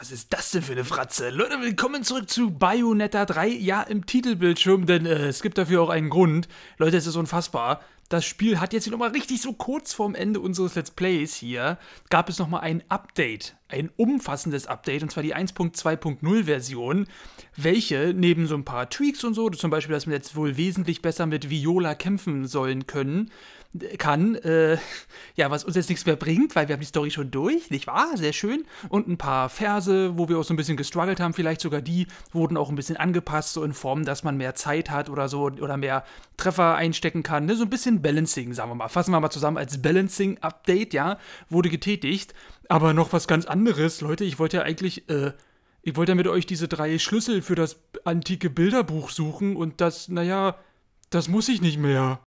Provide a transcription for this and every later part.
Was ist das denn für eine Fratze? Leute, willkommen zurück zu Bayonetta 3. Ja, im Titelbildschirm, denn äh, es gibt dafür auch einen Grund. Leute, es ist unfassbar. Das Spiel hat jetzt nochmal richtig so kurz vorm Ende unseres Let's Plays hier, gab es nochmal ein Update, ein umfassendes Update, und zwar die 1.2.0 Version, welche neben so ein paar Tweaks und so, zum Beispiel, dass man jetzt wohl wesentlich besser mit Viola kämpfen sollen können, kann, äh, ja, was uns jetzt nichts mehr bringt, weil wir haben die Story schon durch, nicht wahr? Sehr schön. Und ein paar Verse, wo wir auch so ein bisschen gestruggelt haben, vielleicht sogar die wurden auch ein bisschen angepasst, so in Form, dass man mehr Zeit hat oder so oder mehr Treffer einstecken kann. Ne? So ein bisschen Balancing, sagen wir mal. Fassen wir mal zusammen als Balancing-Update, ja, wurde getätigt. Aber noch was ganz anderes, Leute, ich wollte ja eigentlich, äh, ich wollte ja mit euch diese drei Schlüssel für das antike Bilderbuch suchen und das, naja, das muss ich nicht mehr.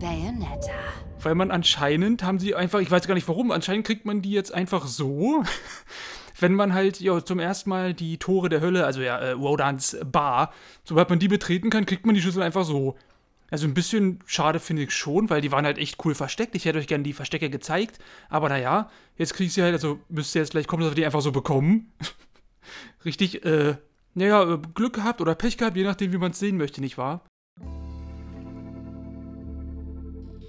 Bayonetta. Weil man anscheinend haben sie einfach, ich weiß gar nicht warum, anscheinend kriegt man die jetzt einfach so, wenn man halt ja, zum ersten Mal die Tore der Hölle, also ja, äh, Rodans Bar, sobald man die betreten kann, kriegt man die Schlüssel einfach so. Also ein bisschen schade finde ich schon, weil die waren halt echt cool versteckt. Ich hätte euch gerne die Verstecke gezeigt. Aber naja, jetzt kriege ich sie halt, also müsst ihr jetzt gleich kommen, dass wir die einfach so bekommen. Richtig, äh, naja, Glück gehabt oder Pech gehabt, je nachdem, wie man es sehen möchte, nicht wahr?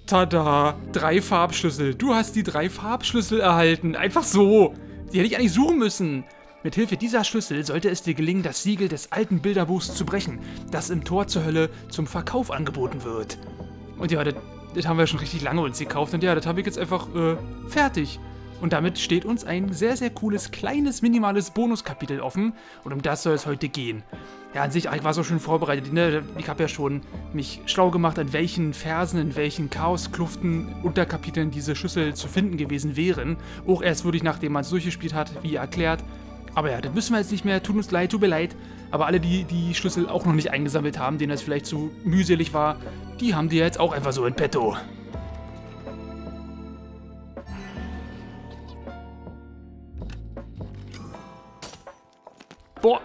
Tada! Drei Farbschlüssel. Du hast die drei Farbschlüssel erhalten. Einfach so. Die hätte ich eigentlich suchen müssen. Mit Hilfe dieser Schlüssel sollte es dir gelingen, das Siegel des alten Bilderbuchs zu brechen, das im Tor zur Hölle zum Verkauf angeboten wird. Und ja, das, das haben wir schon richtig lange uns gekauft. Und ja, das habe ich jetzt einfach äh, fertig. Und damit steht uns ein sehr, sehr cooles, kleines, minimales Bonuskapitel offen. Und um das soll es heute gehen. Ja, an sich, ich war so schön vorbereitet. Ne? Ich habe ja schon mich schlau gemacht, an welchen Versen, in welchen Chaoskluften, Unterkapiteln diese Schlüssel zu finden gewesen wären. Auch erst würde ich, nachdem man es durchgespielt hat, wie erklärt. Aber ja, das müssen wir jetzt nicht mehr. Tut uns leid, tut mir leid. Aber alle, die die Schlüssel auch noch nicht eingesammelt haben, denen das vielleicht zu mühselig war, die haben die jetzt auch einfach so in petto. Boah.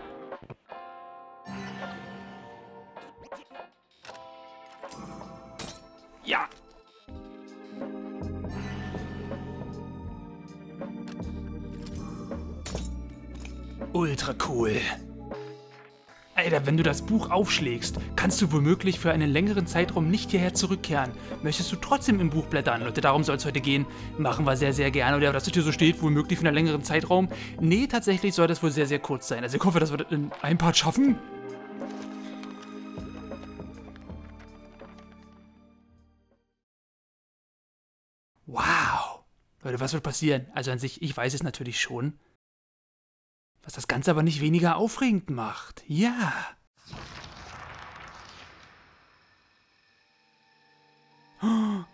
Ultra cool. Alter, wenn du das Buch aufschlägst, kannst du womöglich für einen längeren Zeitraum nicht hierher zurückkehren. Möchtest du trotzdem im Buch blättern? Leute, darum soll es heute gehen. Machen wir sehr, sehr gerne. Oder dass es hier so steht, womöglich für einen längeren Zeitraum. Nee, tatsächlich soll das wohl sehr, sehr kurz sein. Also ich hoffe, dass wir das in einem Part schaffen. Wow. Leute, was wird passieren? Also an sich, ich weiß es natürlich schon. Was das Ganze aber nicht weniger aufregend macht. Ja.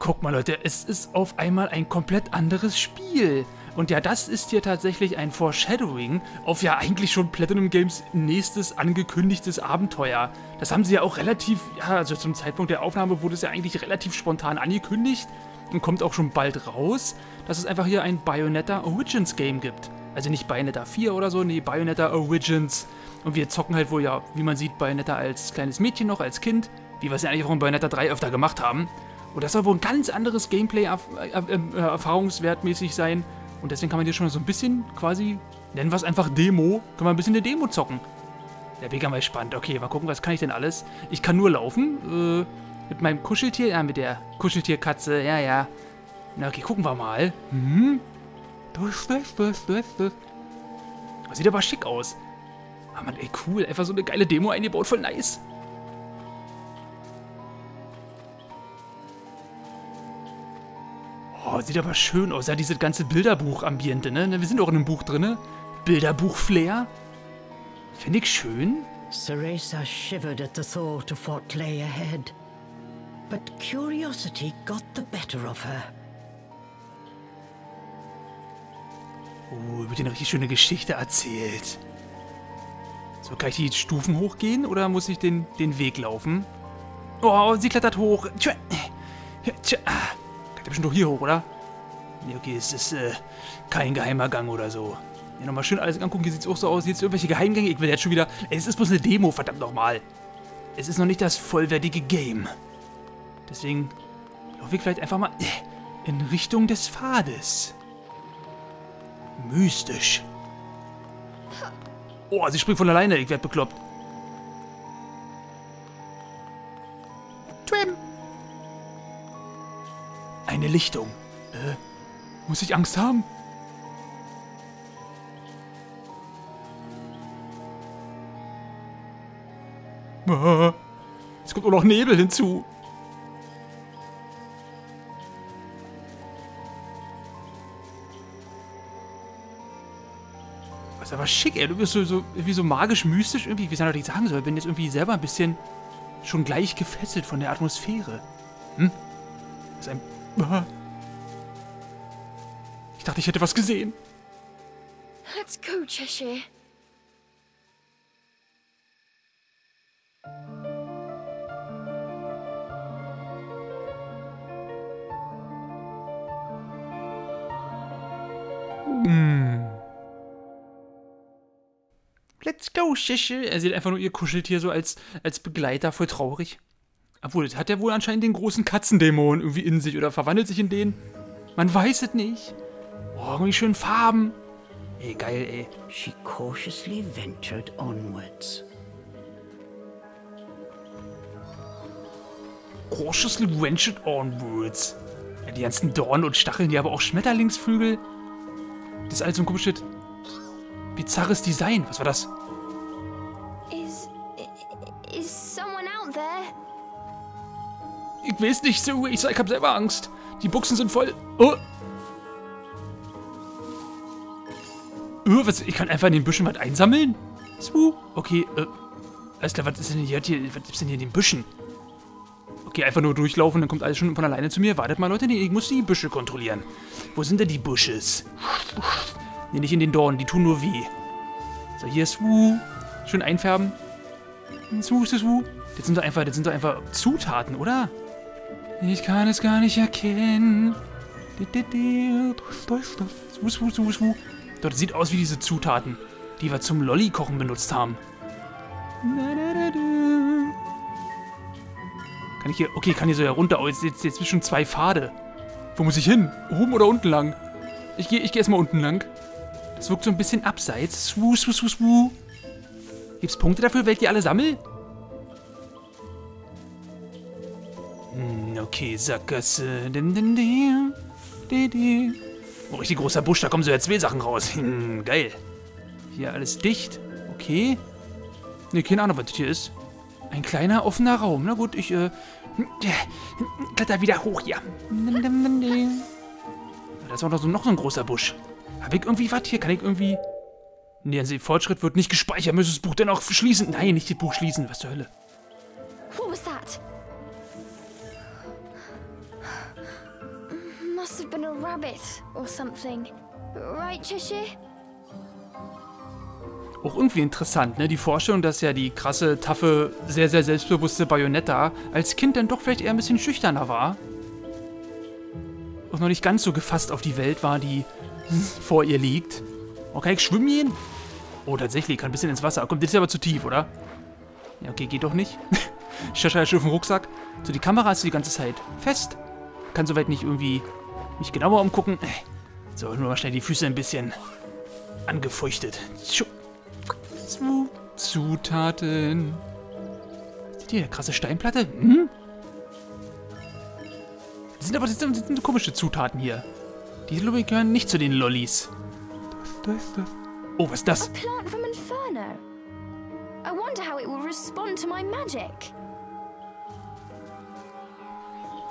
Guck mal, Leute, es ist auf einmal ein komplett anderes Spiel. Und ja, das ist hier tatsächlich ein Foreshadowing auf ja eigentlich schon Platinum Games nächstes angekündigtes Abenteuer. Das haben sie ja auch relativ, ja, also zum Zeitpunkt der Aufnahme wurde es ja eigentlich relativ spontan angekündigt und kommt auch schon bald raus, dass es einfach hier ein Bayonetta Origins Game gibt. Also nicht Bayonetta 4 oder so, nee, Bayonetta Origins. Und wir zocken halt wohl ja, wie man sieht, Bayonetta als kleines Mädchen noch, als Kind, wie wir es ja eigentlich auch in Bayonetta 3 öfter gemacht haben. Und das soll wohl ein ganz anderes Gameplay-erfahrungswertmäßig äh, sein. Und deswegen kann man hier schon so ein bisschen quasi, nennen wir es einfach Demo, kann man ein bisschen eine Demo zocken. Der mega mal spannend. Okay, mal gucken, was kann ich denn alles? Ich kann nur laufen, äh, mit meinem Kuscheltier, ja, mit der Kuscheltierkatze, ja, ja. Na, okay, gucken wir mal. Hm, Sieht aber schick aus. Ah, Mann, ey, cool. Einfach so eine geile Demo eingebaut. Voll nice. Oh, sieht aber schön aus. Ja, dieses ganze Bilderbuch-Ambiente, ne? Wir sind auch in einem Buch drin. Bilderbuch-Flair. Finde ich schön. Ceresa shivered at the thought of what lay ahead. But curiosity got the better of her. Oh, wird dir eine richtig schöne Geschichte erzählt. So, kann ich die Stufen hochgehen oder muss ich den, den Weg laufen? Oh, sie klettert hoch. Tja, tja. Klettert bestimmt doch hier hoch, oder? Nee, okay, es ist äh, kein geheimer Gang oder so. Ja, nochmal schön alles angucken. Hier sieht es auch so aus. Jetzt irgendwelche Geheimgänge. Ich will jetzt schon wieder... Es ist bloß eine Demo, verdammt nochmal. Es ist noch nicht das vollwertige Game. Deswegen laufe ich vielleicht einfach mal in Richtung des Pfades. Mystisch. Oh, sie springt von alleine. Ich werd bekloppt. Trim. Eine Lichtung. Äh, muss ich Angst haben? Ah, Es kommt auch noch Nebel hinzu. Aber schick, ey. Du bist so, so, so magisch-mystisch irgendwie. Wie ich nicht sagen soll. Bin jetzt irgendwie selber ein bisschen schon gleich gefesselt von der Atmosphäre. Hm? Das ist ein... Ich dachte, ich hätte was gesehen. Let's go, Cheshire. Let's go, Schische. Er sieht einfach nur ihr Kuscheltier so als, als Begleiter, voll traurig. Obwohl, hat er wohl anscheinend den großen Katzendämon irgendwie in sich oder verwandelt sich in den? Man weiß es nicht. Oh, irgendwie schön Farben. Ey, geil, ey. She cautiously ventured onwards. Cautiously ventured onwards. Ja, die ganzen Dornen und Stacheln, die aber auch Schmetterlingsflügel. Das ist alles so ein komisches, bizarres Design. Was war das? Is is someone out there? Ich weiß nicht, so. Ich, ich hab selber Angst. Die Buchsen sind voll. Oh. Oh, was? Ich kann einfach in den Büschen was einsammeln? Swu. Okay, äh. Alles klar, was ist denn hier? hier was ist denn hier in den Büschen? Okay, einfach nur durchlaufen, dann kommt alles schon von alleine zu mir. Wartet mal, Leute, nee, ich muss die Büsche kontrollieren. Wo sind denn die Busches? Nee, nicht in den Dornen, die tun nur weh. So, hier ist Wu. Schön einfärben. Swu, swu, swu. Das sind doch einfach, das sind doch einfach Zutaten, oder? Ich kann es gar nicht erkennen. Swu, swu, swu. Doch, das sieht aus wie diese Zutaten, die wir zum Lolli-Kochen benutzt haben. Kann ich hier... Okay, kann hier so herunter. Oh, jetzt, jetzt, jetzt zwischen zwei Pfade. Wo muss ich hin? Oben oder unten lang? Ich gehe ich geh erstmal unten lang. Das wirkt so ein bisschen abseits. Swu, swu, swu, swu. Gibt's Punkte dafür, welche ich alle sammel? Hm, Okay, Sackgasse. Oh, richtig großer Busch, da kommen so ja zwei Sachen raus. Hm, geil. Hier alles dicht. Okay. Ne, keine Ahnung, was das hier ist. Ein kleiner offener Raum. Na gut, ich, äh. Kletter wieder hoch hier. Da ist auch noch so, noch so ein großer Busch. Hab ich irgendwie was hier? Kann ich irgendwie. Nee, also Fortschritt wird nicht gespeichert. Müssen das Buch denn auch schließen? Nein, nicht das Buch schließen. Was zur Hölle? What was that? Must have been a rabbit or something. Right, Cheshire? Auch irgendwie interessant, ne? Die Vorstellung, dass ja die krasse, taffe, sehr, sehr selbstbewusste Bayonetta als Kind dann doch vielleicht eher ein bisschen schüchterner war. Und noch nicht ganz so gefasst auf die Welt war, die vor ihr liegt. Okay, ich schwimmen gehen? Oh, tatsächlich, kann ein bisschen ins Wasser. Komm, das ist aber zu tief, oder? Ja, okay, geht doch nicht. Shasha ist schon auf dem Rucksack. So, die Kamera ist die ganze Zeit fest. Kann soweit nicht irgendwie mich genauer umgucken. So, nur mal schnell die Füße ein bisschen angefeuchtet. Zutaten. Seht ihr, krasse Steinplatte? Hm? Das sind aber das sind, das sind komische Zutaten hier. Die glaube ich, gehören nicht zu den Lollis. Das, das, das. Oh, was ist das? A plant from Inferno. I wonder how it will respond to my magic.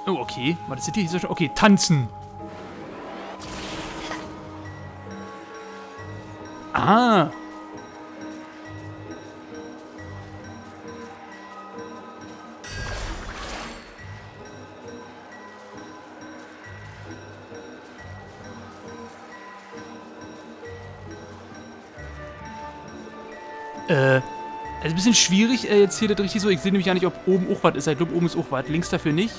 Oh, okay. Warte, seht ihr hier Okay, tanzen. Ah. Äh, also ein bisschen schwierig äh, jetzt hier das richtig so. Ich sehe nämlich gar nicht, ob oben auch was ist. Ich glaube, oben ist auch was. Links dafür nicht.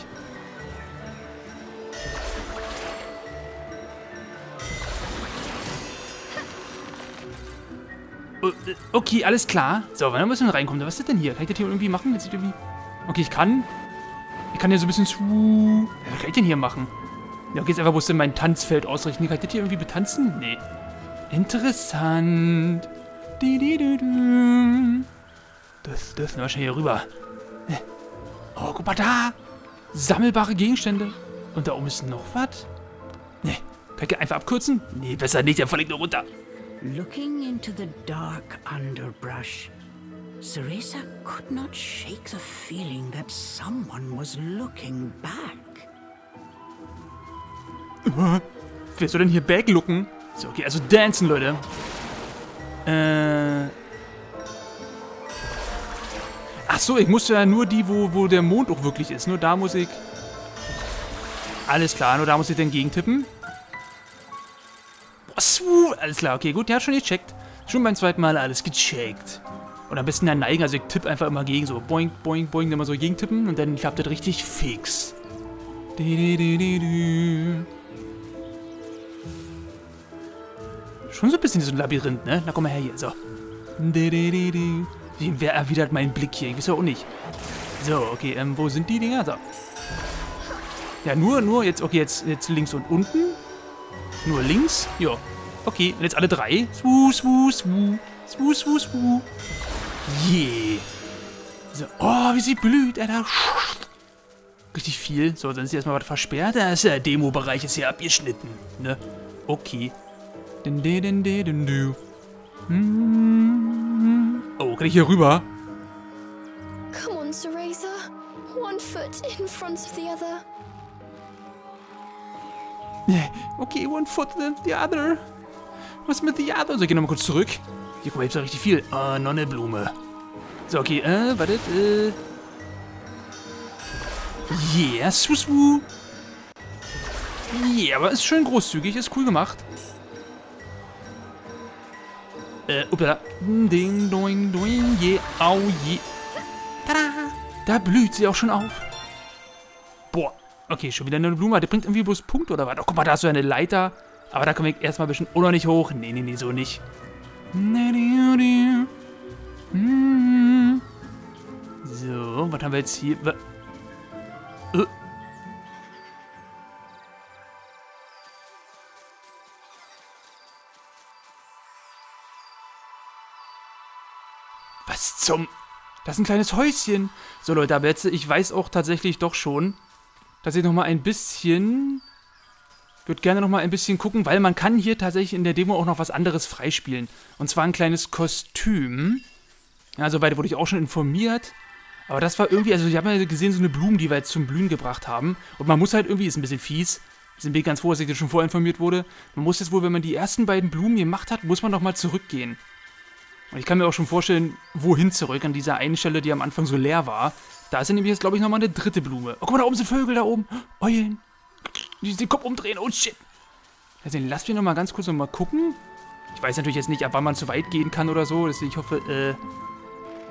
Oh, äh, Okay, alles klar. So, wann müssen wir reinkommen? Was ist das denn hier? Kann ich das hier irgendwie machen? Sieht irgendwie... Okay, ich kann... Ich kann hier so ein bisschen zu... Ja, was kann ich denn hier machen? Ja, okay, jetzt einfach bloß in mein Tanzfeld ausrichten. Kann ich das hier irgendwie betanzen? Nee. Interessant. Das dürfen wir wahrscheinlich hier rüber. Oh, guck mal da. Sammelbare Gegenstände. Und da oben ist noch was? Ne, kann ich einfach abkürzen? Nee, besser nicht, der fliegt nur runter. Looking into the dark underbrush, Ceresa could not shake the feeling that someone was looking back. Wer soll denn hier backlooken? So, okay, also dancen, Leute. Äh. Ach so, ich musste ja nur die, wo, wo der Mond auch wirklich ist. Nur da muss ich... Alles klar, nur da muss ich dann gegentippen. Alles klar, okay, gut, der hat schon gecheckt. Schon beim zweiten Mal alles gecheckt. Und am besten dann neigen, also ich tippe einfach immer gegen, so boing, boing, boing, immer so gegentippen und dann klappt das richtig fix. Du, du, du, du, Schon so ein bisschen so ein Labyrinth, ne? Na, komm mal her hier. So. Wer erwidert meinen Blick hier? Ich weiß ja auch nicht. So, okay, ähm, wo sind die Dinger? So. Ja, nur, nur, jetzt, okay, jetzt, jetzt links und unten. Nur links. Ja. Okay, und jetzt alle drei. Swoo, swoo, swoo. Swoo, swoo, swoo. Yeah. So, oh, wie sie blüht, Alter. Richtig viel. So, dann ist erstmal was versperrt. Da ist der Demo-Bereich ist hier abgeschnitten, ne? Okay. Din, din, din, du. Hm. Oh, kann ich hier rüber? Come on, Cereza. One foot in front of the other. Okay, one foot then the other. Was mit the other? So, ich geh nochmal kurz zurück. Hier, guck mal, jetzt richtig viel. Ah, noch eine Blume. So, okay, äh, wartet, äh. Yeah, swoo. Yeah, aber ist schön großzügig, ist cool gemacht. Äh, upla. Ding, doing, doing, yeah, au, yeah. Tada! Da blüht sie auch schon auf. Boah. Okay, schon wieder eine Blume. Der bringt irgendwie bloß Punkt oder was? Oh, guck mal, da ist so eine Leiter. Aber da komme ich erstmal ein bisschen noch nicht hoch. Nee, nee, nee, so nicht. So, was haben wir jetzt hier? Was zum... Das ist ein kleines Häuschen. So, Leute, aber jetzt, ich weiß auch tatsächlich doch schon, dass ich nochmal ein bisschen... würde gerne nochmal ein bisschen gucken, weil man kann hier tatsächlich in der Demo auch noch was anderes freispielen. Und zwar ein kleines Kostüm. Ja, soweit wurde ich auch schon informiert. Aber das war irgendwie, also ich habe ja gesehen, so eine Blume, die wir jetzt zum Blühen gebracht haben. Und man muss halt irgendwie, ist ein bisschen fies, sind wir ganz froh, dass ich das schon vorher informiert wurde. Man muss jetzt wohl, wenn man die ersten beiden Blumen gemacht hat, muss man nochmal zurückgehen. Und ich kann mir auch schon vorstellen, wohin zurück, an dieser einen Stelle, die am Anfang so leer war. Da ist ja nämlich jetzt, glaube ich, nochmal eine dritte Blume. Oh, guck mal, da oben sind Vögel, da oben. Eulen. Die den Kopf umdrehen, oh shit. Also, lass mich nochmal ganz kurz nochmal gucken. Ich weiß natürlich jetzt nicht, ab wann man zu weit gehen kann oder so. Deswegen, ich hoffe, äh...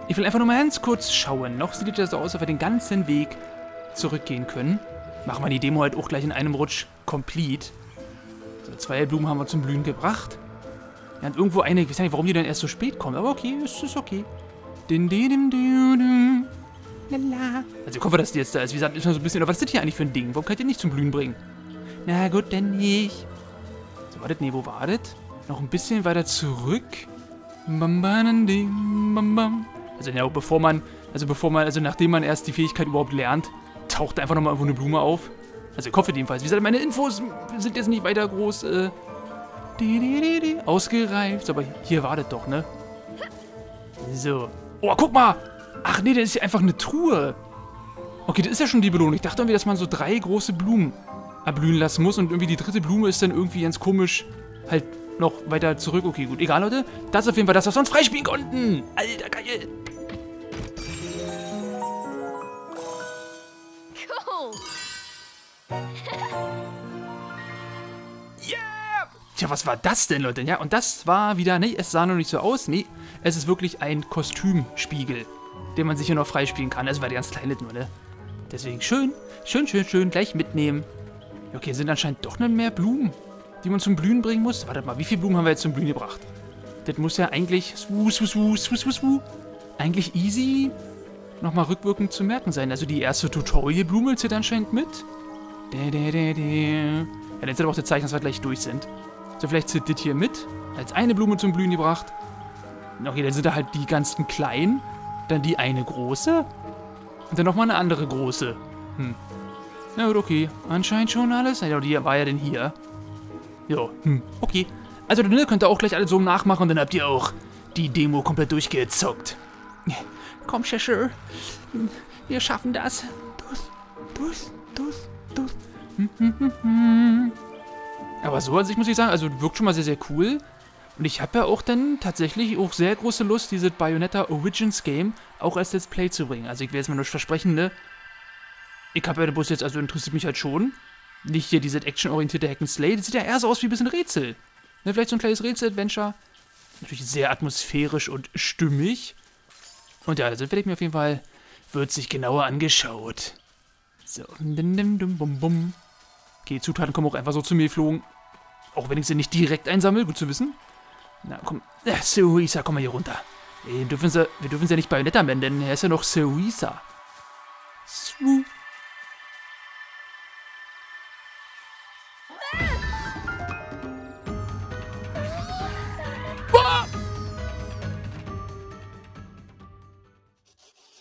Ich will einfach nur mal ganz kurz schauen. Noch sieht das so aus, ob wir den ganzen Weg zurückgehen können. Machen wir die Demo halt auch gleich in einem Rutsch complete. So, zwei Blumen haben wir zum Blühen gebracht. Ja, und irgendwo eine, ich weiß nicht, warum die dann erst so spät kommt, aber okay, es ist okay. Din, din, din, din, din. Lala. Also ich hoffe, dass die jetzt da ist. Wie gesagt, ist noch so ein bisschen, aber was ist das hier eigentlich für ein Ding? Warum könnt ihr nicht zum Blühen bringen? Na gut, dann nicht. So, wartet, nee, wo war das? Noch ein bisschen weiter zurück. Bam, bam, ding, bam, bam. Also ja, bevor man, also bevor man, also nachdem man erst die Fähigkeit überhaupt lernt, taucht einfach nochmal irgendwo eine Blume auf. Also ich hoffe jedenfalls. Wie gesagt, meine Infos sind jetzt nicht weiter groß, äh, ausgereift. Aber hier war das doch, ne? So. Oh, guck mal! Ach nee, das ist ja einfach eine Truhe. Okay, das ist ja schon die Belohnung. Ich dachte irgendwie, dass man so drei große Blumen erblühen lassen muss und irgendwie die dritte Blume ist dann irgendwie ganz komisch halt noch weiter zurück. Okay, gut. Egal, Leute. Das ist auf jeden Fall das, was wir uns freispielen konnten. Alter, geil. Cool. Tja, was war das denn, Leute? Ja, und das war wieder, nee, es sah noch nicht so aus. Nee, es ist wirklich ein Kostümspiegel, den man sich hier noch freispielen kann. Also war der ganz kleine nur, ne? Deswegen schön, schön, schön, schön, gleich mitnehmen. Okay, sind anscheinend doch noch mehr Blumen, die man zum Blühen bringen muss. Warte mal, wie viele Blumen haben wir jetzt zum Blühen gebracht? Das muss ja eigentlich, swu, swu, swu, swu, eigentlich easy nochmal rückwirkend zu merken sein. Also die erste Tutorial-Blume zählt anscheinend mit. Ja, dann ist aber auch der Zeichen, dass wir gleich durch sind. So, vielleicht zählt das hier mit. Als eine Blume zum Blühen gebracht. Okay, dann sind da halt die ganzen kleinen. Dann die eine große. Und dann nochmal eine andere große. Hm. Na gut, okay. Anscheinend schon alles. Ja, die war ja denn hier. Ja, hm, okay. Also, dann könnt ihr auch gleich alle so nachmachen und dann habt ihr auch die Demo komplett durchgezockt. Komm, Cheshire. Wir schaffen das. Dus, dus, dus, dus. Hm, hm, hm, hm. Aber so an sich muss ich sagen, also wirkt schon mal sehr, sehr cool. Und ich habe ja auch dann tatsächlich auch sehr große Lust, dieses Bayonetta Origins Game auch als Let's Play zu bringen. Also ich will jetzt mal nur versprechen, ne? Ich habe ja den Bus jetzt, also interessiert mich halt schon. Nicht hier dieses actionorientierte Hack'n'Slay. Das sieht ja eher so aus wie ein bisschen Rätsel. Ne, vielleicht so ein kleines Rätsel-Adventure. Natürlich sehr atmosphärisch und stimmig. Und ja, das werde ich mir auf jeden Fall, wird sich genauer angeschaut. So, bum, bum. Okay, Zutaten kommen auch einfach so zu mir geflogen. Auch wenn ich sie nicht direkt einsammle, gut zu wissen. Na komm, Suisa, komm mal hier runter. Wir dürfen sie, wir dürfen sie ja nicht Bayonetta nennen, denn er ist ja noch Suisa. Su.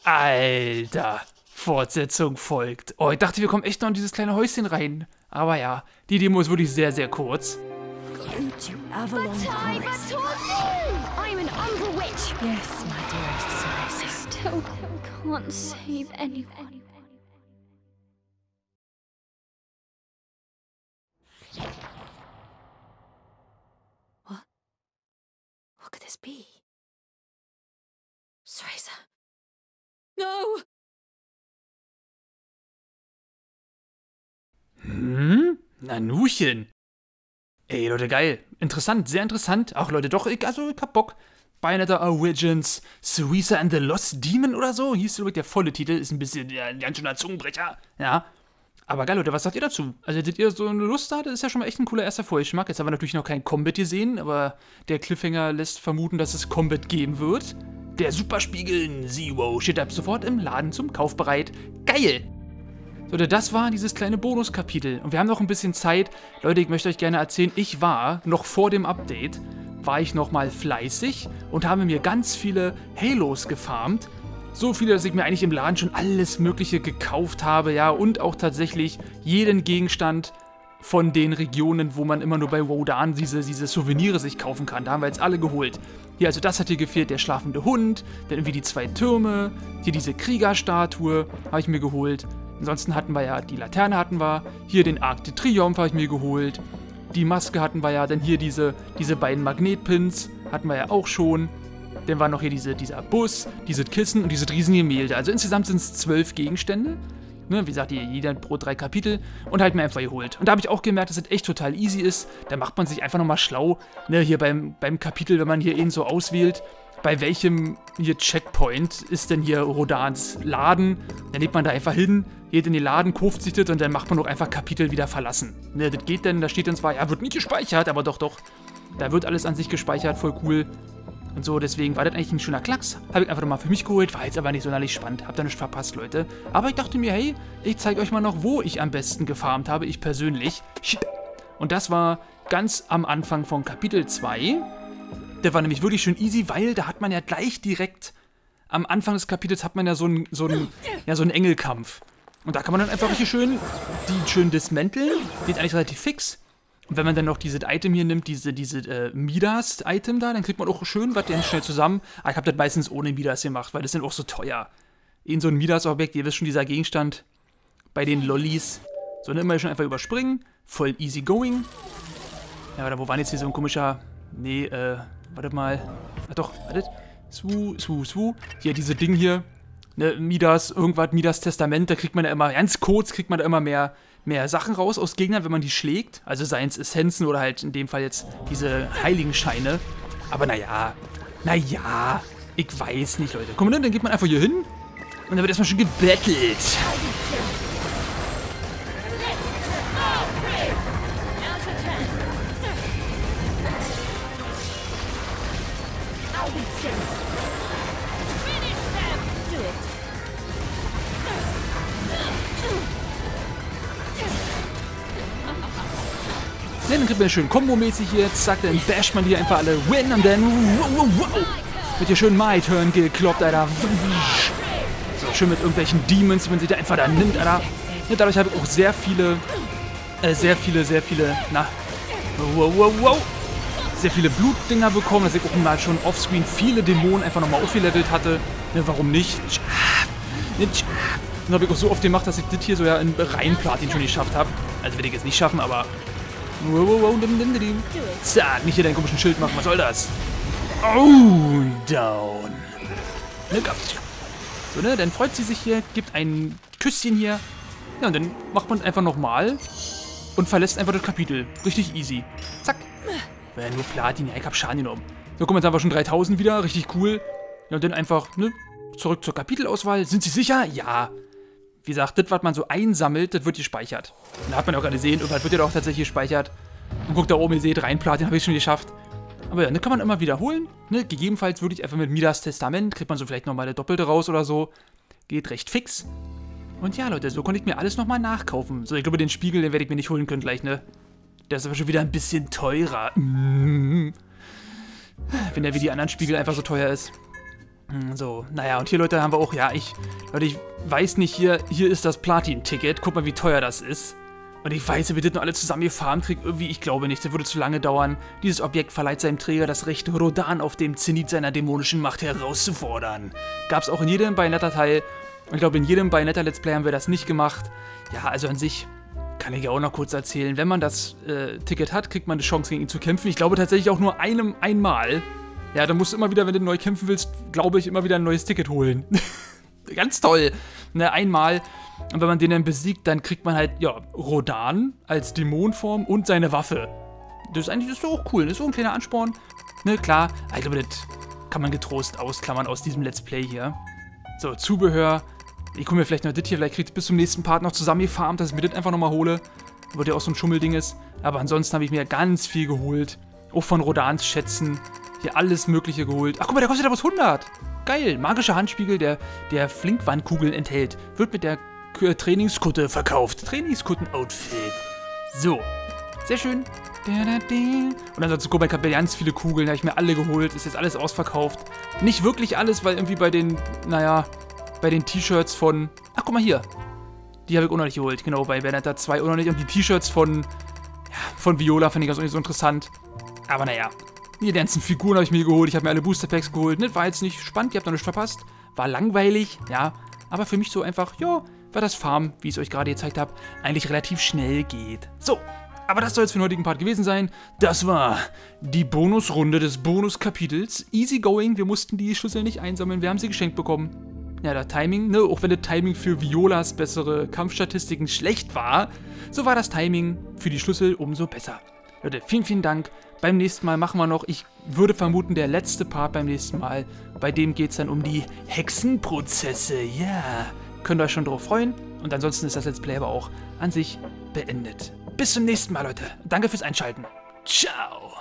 Alter, Fortsetzung folgt. Oh, ich dachte, wir kommen echt noch in dieses kleine Häuschen rein. Aber ja, die Demo ist wirklich sehr, sehr kurz. Into Avalon Forest. I'm an Umbra Witch. Yes, my dearest I Ceresa. still can't save anyone. What could this be? Ceresa. No! Nanuchen. Ey, Leute, geil. Interessant, sehr interessant. Auch Leute, doch, ich, also ich hab Bock. Bayonetta Origins, Suisa and the Lost Demon oder so, hieß übrigens der volle Titel, ist ein bisschen ja, ein ganz schöner Zungenbrecher, ja. Aber geil, Leute, was sagt ihr dazu? Also, hättet ihr so eine Lust da? Das ist ja schon mal echt ein cooler erster Vorgeschmack. Jetzt haben wir natürlich noch kein Combat gesehen, aber der Cliffhanger lässt vermuten, dass es Combat geben wird. Der Superspiegel Zero steht ab sofort im Laden zum Kauf bereit. Geil! So, das war dieses kleine Bonuskapitel. Und wir haben noch ein bisschen Zeit. Leute, ich möchte euch gerne erzählen, ich war noch vor dem Update, war ich nochmal fleißig und habe mir ganz viele Halos gefarmt. So viele, dass ich mir eigentlich im Laden schon alles Mögliche gekauft habe, ja, und auch tatsächlich jeden Gegenstand von den Regionen, wo man immer nur bei Wodan diese, diese Souvenire sich kaufen kann. Da haben wir jetzt alle geholt. Hier, also das hat hier gefehlt, der schlafende Hund, dann irgendwie die zwei Türme, hier diese Kriegerstatue habe ich mir geholt. Ansonsten hatten wir ja, die Laterne hatten wir, hier den Arc de Triomphe habe ich mir geholt, die Maske hatten wir ja, dann hier diese, diese beiden Magnetpins hatten wir ja auch schon. Dann war noch hier diese, dieser Bus, dieses Kissen und dieses Riesengemälde. Also insgesamt sind es zwölf Gegenstände. Ne, wie gesagt, jeder pro drei Kapitel und halt mir einfach geholt. Und da habe ich auch gemerkt, dass es echt total easy ist. Da macht man sich einfach nochmal schlau. Ne, hier beim, beim Kapitel, wenn man hier ihn so auswählt, bei welchem hier Checkpoint ist denn hier Rodans Laden? Dann nimmt man da einfach hin, geht in den Laden, kauft sich das und dann macht man doch einfach Kapitel wieder verlassen. Ne, das geht denn, da steht dann zwar, ja, wird nicht gespeichert, aber doch, doch. Da wird alles an sich gespeichert, voll cool. Und so, deswegen war das eigentlich ein schöner Klacks. Habe ich einfach mal für mich geholt, war jetzt aber nicht sonderlich spannend. Hab da nichts verpasst, Leute. Aber ich dachte mir, hey, ich zeige euch mal noch, wo ich am besten gefarmt habe, ich persönlich. Und das war ganz am Anfang von Kapitel 2. Der war nämlich wirklich schön easy, weil da hat man ja gleich direkt am Anfang des Kapitels hat man ja so einen so ja, so Engelkampf. Und da kann man dann einfach richtig schön die schön dismanteln. Geht eigentlich relativ fix. Und wenn man dann noch dieses Item hier nimmt, diese, diese äh, Midas-Item da, dann kriegt man auch schön was ganz schnell zusammen. Aber ich habe das meistens ohne Midas gemacht, weil das sind auch so teuer. In so ein Midas-Objekt, ihr wisst schon, dieser Gegenstand bei den Lollis. So, dann immer schon einfach überspringen. Voll easy going. Ja, oder wo war jetzt hier so ein komischer. Nee, äh, warte mal. Ach doch, wartet. Swu, swu, swu. Hier, diese Ding hier. Ne, Midas, irgendwas, Midas Testament, da kriegt man ja immer, ganz kurz kriegt man da immer mehr, mehr Sachen raus aus Gegnern, wenn man die schlägt. Also seien es Essenzen oder halt in dem Fall jetzt diese Heiligenscheine. Aber naja, naja, ich weiß nicht, Leute. Komm, dann geht man einfach hier hin und dann wird erstmal schon gebettelt. Dann kriegt man schön Kombo-mäßig hier, zack, dann basht man hier einfach alle win und dann wow, wird hier schön My Turn gekloppt, Alter. So, schön mit irgendwelchen Demons, die man sich da einfach da nimmt, Alter. Und dadurch habe ich auch sehr viele, äh, sehr viele, sehr viele, na, wow, wow, wow, sehr viele Blutdinger bekommen, dass ich auch mal schon offscreen viele Dämonen einfach nochmal aufgelevelt hatte. Ne, warum nicht? Dann habe ich auch so oft gemacht, dass ich das hier so ja in rein Platin schon geschafft habe. Also werde ich jetzt nicht schaffen, aber... Wow, wow, wow, dim, dim, dim. Zack, nicht hier deinen komischen Schild machen, was soll das? Oh, down. Ne, so, ne, dann freut sie sich hier, gibt ein Küsschen hier. Ja, und dann macht man einfach nochmal und verlässt einfach das Kapitel. Richtig easy. Zack. Wäre nur Platin, ja, ich hab Schaden genommen. So, kommen jetzt einfach schon 3000 wieder, richtig cool. Ja, und dann einfach, ne, zurück zur Kapitelauswahl. Sind Sie sicher? Ja. Wie gesagt, das, was man so einsammelt, das wird gespeichert. Und da hat man auch gerade gesehen, irgendwann wird ja auch tatsächlich gespeichert. Und guckt da oben, ihr seht, rein Platin habe ich schon geschafft. Aber ja, ne kann man immer wiederholen. Ne? Gegebenenfalls würde ich einfach mit Midas Testament, kriegt man so vielleicht nochmal eine doppelte raus oder so. Geht recht fix. Und ja, Leute, so konnte ich mir alles nochmal nachkaufen. So, ich glaube, den Spiegel, den werde ich mir nicht holen können gleich, ne? Der ist aber schon wieder ein bisschen teurer. Wenn der wie die anderen Spiegel einfach so teuer ist. Hm, so, naja, und hier, Leute, haben wir auch, ja, ich, Leute, ich weiß nicht, hier, hier ist das Platin-Ticket. Guck mal, wie teuer das ist. Und ich weiß, ob wir das nur alle zusammen gefarmt kriegen. Irgendwie, ich glaube nicht, das würde zu lange dauern. Dieses Objekt verleiht seinem Träger das Recht, Rodan auf dem Zenit seiner dämonischen Macht herauszufordern. Gab's auch in jedem Bayonetta-Teil. Und ich glaube, in jedem Bayonetta-Let's Play haben wir das nicht gemacht. Ja, also an sich kann ich ja auch noch kurz erzählen. Wenn man das äh, Ticket hat, kriegt man eine Chance, gegen ihn zu kämpfen. Ich glaube tatsächlich auch nur einem einmal. Ja, dann musst du immer wieder, wenn du neu kämpfen willst, glaube ich, immer wieder ein neues Ticket holen. Ganz toll. Ne, einmal. Und wenn man den dann besiegt, dann kriegt man halt, ja, Rodan als Dämonform und seine Waffe. Das ist eigentlich das ist auch cool. Das ist so ein kleiner Ansporn. Ne, klar. Ich glaube, das kann man getrost ausklammern aus diesem Let's Play hier. So, Zubehör. Ich komme mir vielleicht noch das hier, vielleicht kriegt es bis zum nächsten Part noch zusammengefarmt, dass ich mir das einfach nochmal hole. Weil der auch so ein Schummelding ist. Aber ansonsten habe ich mir ganz viel geholt. Auch von Rodans Schätzen. Hier alles Mögliche geholt. Ach, guck mal, der kostet was 100. Geil. Magischer Handspiegel, der, der Flinkwandkugeln enthält. Wird mit der K Trainingskutte verkauft. Trainingskutten-Outfit. So. Sehr schön. Und ansonsten, guck mal, ich habe ganz viele Kugeln, habe ich mir alle geholt. Ist jetzt alles ausverkauft. Nicht wirklich alles, weil irgendwie bei den, naja, bei den T-Shirts von... Ach, guck mal hier. Die habe ich nicht geholt. Genau, bei Bayonetta 2 auch noch nicht. Und die T-Shirts von, ja, von Viola fand ich auch nicht so interessant. Aber naja, die ganzen Figuren habe ich mir geholt. Ich habe mir alle Booster Packs geholt. Das war jetzt nicht spannend, ihr habt noch nichts verpasst. War langweilig, ja. Aber für mich so einfach, ja, war das Farm, wie ich es euch gerade gezeigt habe, eigentlich relativ schnell geht. So, aber das soll jetzt für den heutigen Part gewesen sein. Das war die Bonusrunde des Bonuskapitels. Easy going, wir mussten die Schlüssel nicht einsammeln, wir haben sie geschenkt bekommen. Ja, das Timing, ne, auch wenn das Timing für Violas bessere Kampfstatistiken schlecht war, so war das Timing für die Schlüssel umso besser. Leute, vielen, vielen Dank. Beim nächsten Mal machen wir noch, ich würde vermuten, der letzte Part beim nächsten Mal. Bei dem geht es dann um die Hexenprozesse. Ja, könnt ihr euch schon drauf freuen. Und ansonsten ist das Let's Play aber auch an sich beendet. Bis zum nächsten Mal, Leute. Danke fürs Einschalten. Ciao.